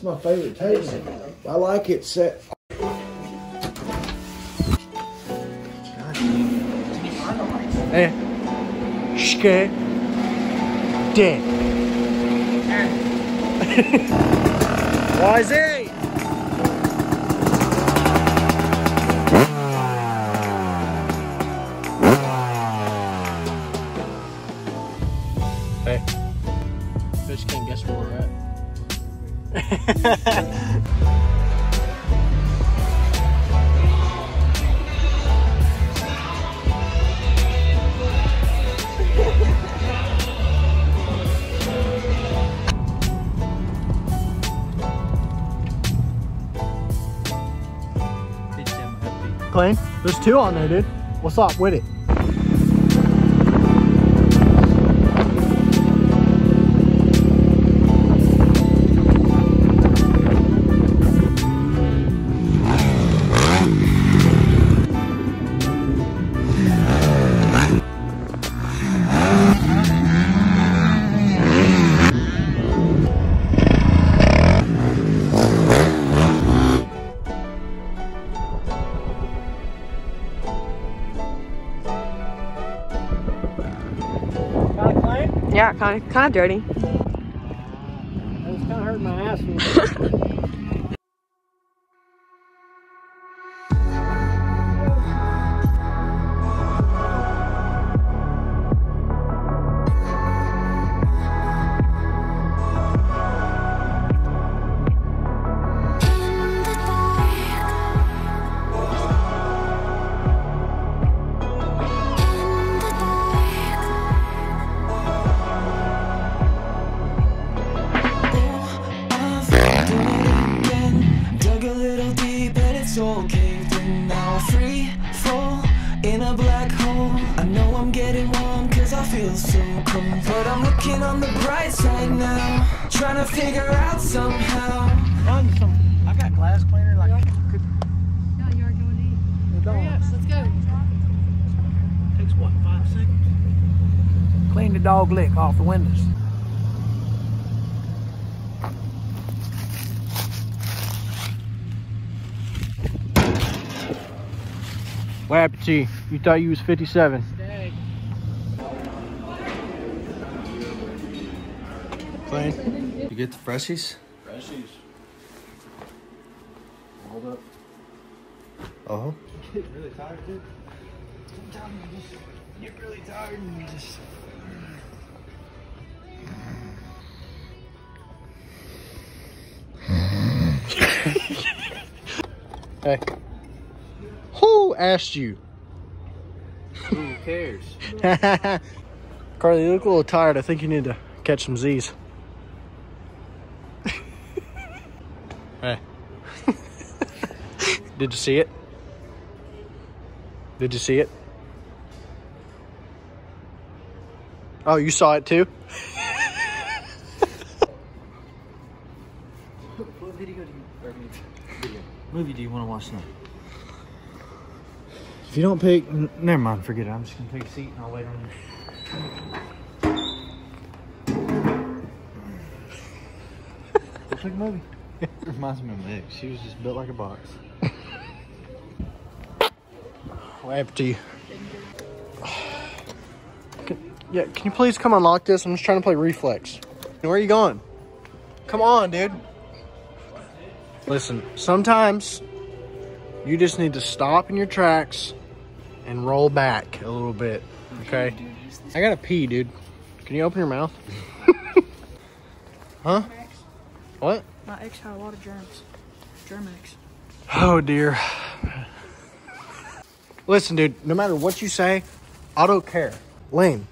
It's my favorite taste. I like it set. Eh. Shke. Dead. Why is it? Hey. Bitch can't guess where we're at. Clean. There's two on there, dude. What's up with it? Yeah, kind of, kind of dirty. Was kind of hurting my ass. seconds? The dog lick off the windows. What happened to you? You thought you was 57. Stay. Clean. You get the freshies? Freshies. Hold up. Uh huh. Get really tired, dude. Sometimes you just get really tired and you just. Hey. Who asked you? Who cares? Carly, you look a little tired. I think you need to catch some Z's. hey. Did you see it? Did you see it? Oh, you saw it too? What video do you, or video, movie do you want to watch now? If you don't pick, never mind, forget it. I'm just gonna take a seat and I'll wait on you. Go pick a movie. It Reminds me of my ex. She was just built like a box. What happened to you? Can, yeah, can you please come unlock this? I'm just trying to play reflex. Where are you going? Come on, dude. Listen, sometimes you just need to stop in your tracks and roll back a little bit, okay? I gotta pee, dude. Can you open your mouth? huh? What? My ex had a lot of germs. Germ-X. Oh dear. Listen, dude, no matter what you say, I don't care. Lane,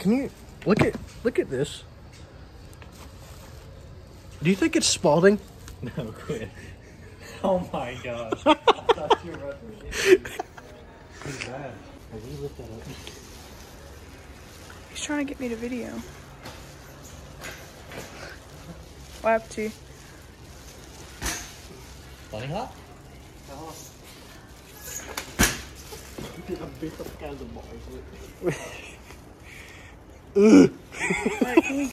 can you look at look at this? Do you think it's Spalding? No, quit. Oh my gosh. I thought you were about to Pretty bad. Hey, will you lift that up? He's trying to get me to video. What happened to you? Funny hot? Come on.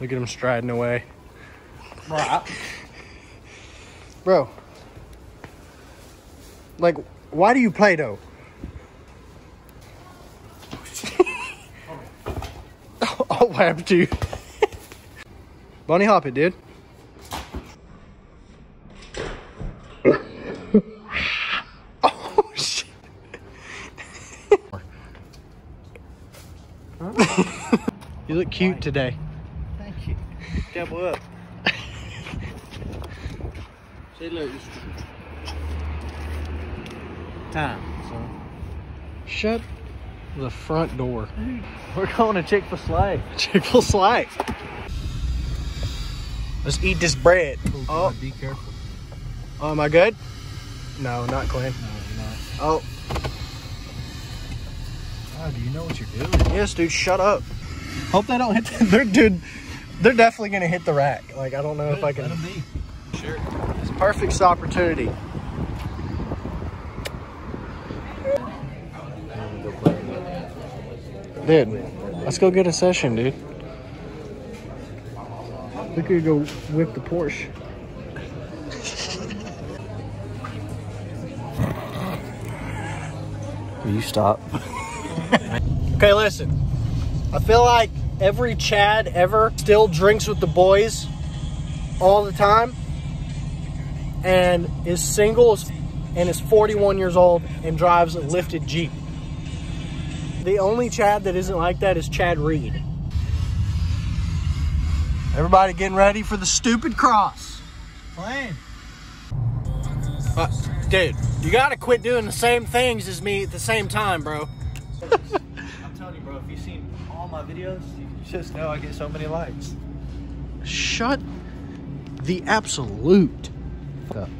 Look at him striding away. Right. Bro. Like, why do you play though? I'll whap you. Bunny hop it, dude. oh, shit. you look cute today. Double up. See, look. Time. So Shut the front door. we're going to Chick Fil A. Chick fil A. Let's eat this bread. Oh, oh, be careful. oh, am I good? No, not clean. No, you're not. Oh, Oh, do you know what you're doing? yes, dude, shut up. Hope they don't hit the, they're, dude, they're definitely going to hit the rack. Like, I don't know if I Let can. them be. Sure. It's perfect opportunity. Dude, let's go get a session, dude. We could go whip the Porsche. Will you stop? Okay, listen. I feel like every Chad ever still drinks with the boys all the time and is single and is 41 years old and drives a lifted Jeep. The only Chad that isn't like that is Chad Reed. Everybody getting ready for the stupid cross. Playing. Uh, dude, you gotta quit doing the same things as me at the same time, bro. I'm telling you, bro, if you've seen all my videos, you just know I get so many likes. Shut the absolute up.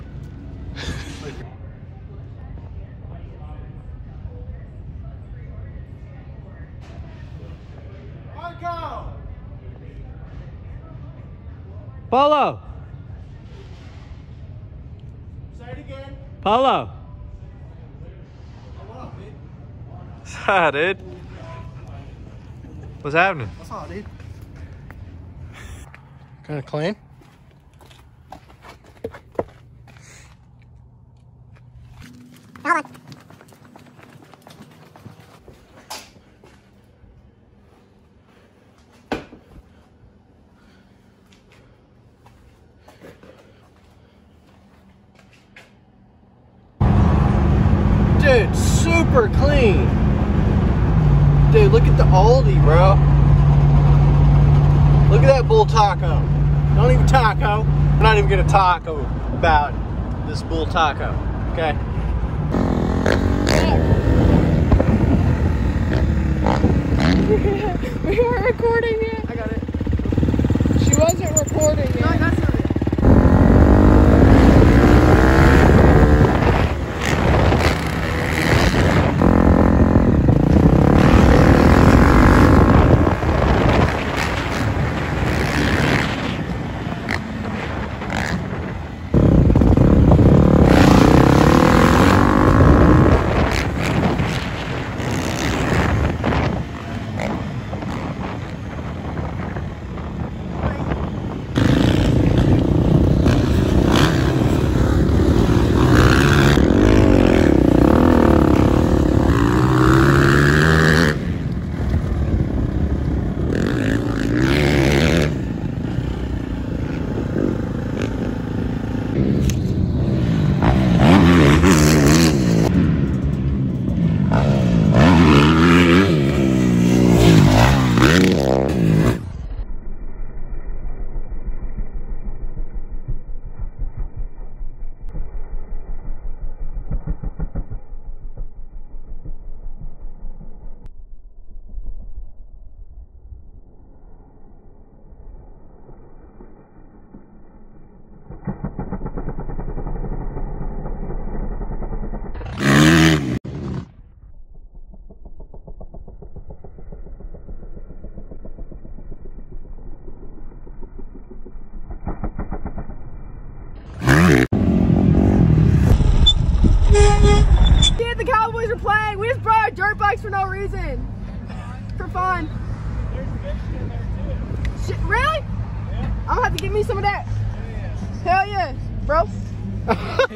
Polo! Say it again. Polo! Hi, dude. What's happening? What's up, dude? Kind of clean. Dude, super clean. Dude, look at the oldie, bro. Look at that bull taco. Don't even taco. We're not even gonna taco about this bull taco. Okay. we weren't recording yet. I got it. She wasn't recording that's not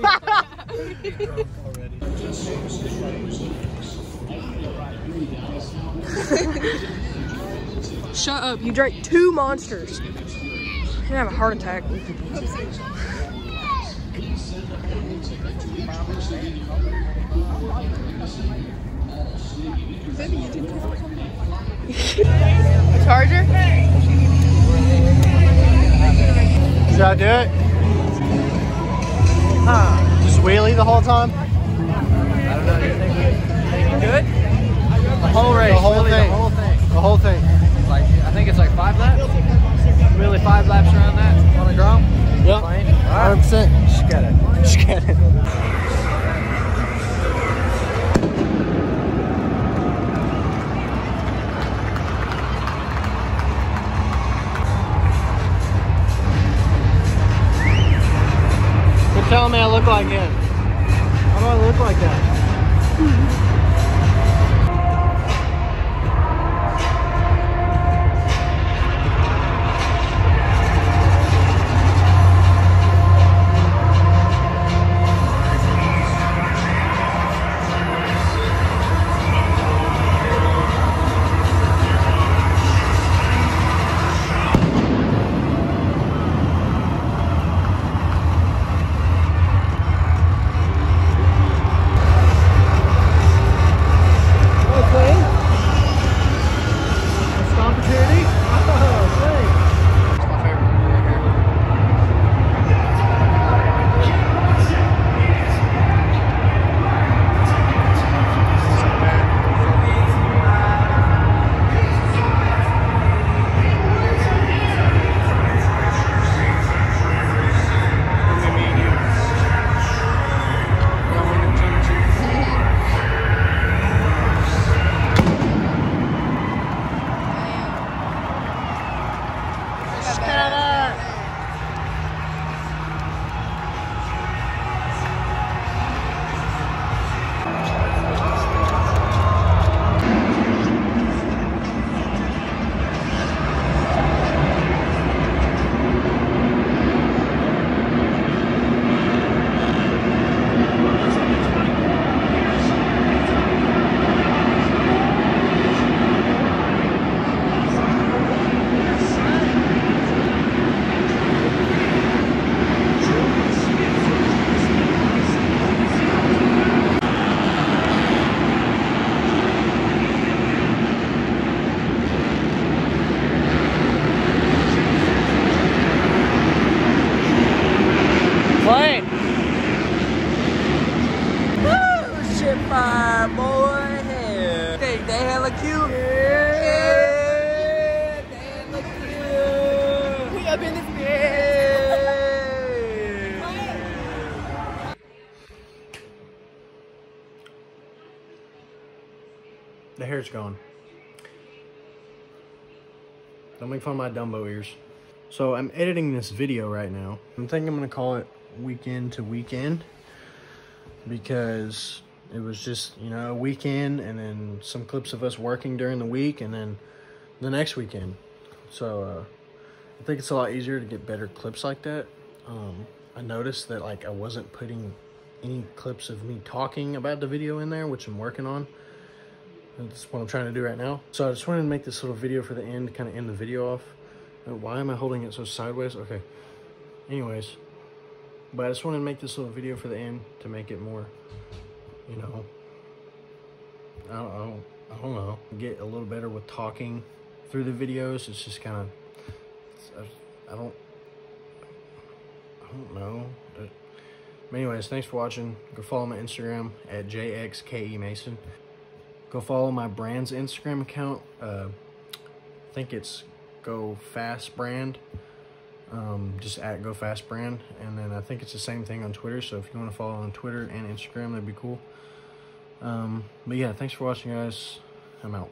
Shut up. You drank two monsters. You're gonna have a heart attack. Charger? Should I do it? Huh. Just wheelie the whole time? I don't know. You think you, think good? The whole race. The whole really, thing. The whole thing. The whole thing. Like I think it's like five laps. Really, five laps around that on the ground. Yep. Fine. All right. 100%. Just get it. Just kidding. You're telling me I look like him. How do I look like that? The hair's gone. Don't make fun of my Dumbo ears. So I'm editing this video right now. I'm thinking I'm gonna call it weekend to weekend because it was just, you know, a weekend and then some clips of us working during the week and then the next weekend. So uh, I think it's a lot easier to get better clips like that. Um, I noticed that like I wasn't putting any clips of me talking about the video in there, which I'm working on. That's what I'm trying to do right now. So I just wanted to make this little video for the end, kind of end the video off. Why am I holding it so sideways? Okay. Anyways, but I just wanted to make this little video for the end to make it more, you know, I don't, I don't, I don't know, get a little better with talking through the videos. It's just kind of, I don't, I don't know. But anyways, thanks for watching. Go follow my Instagram at JXKE Mason. Go follow my brand's Instagram account. Uh, I think it's Go Fast Brand. Um, just at Go Fast Brand. And then I think it's the same thing on Twitter. So if you want to follow on Twitter and Instagram, that'd be cool. Um, but yeah, thanks for watching, guys. I'm out.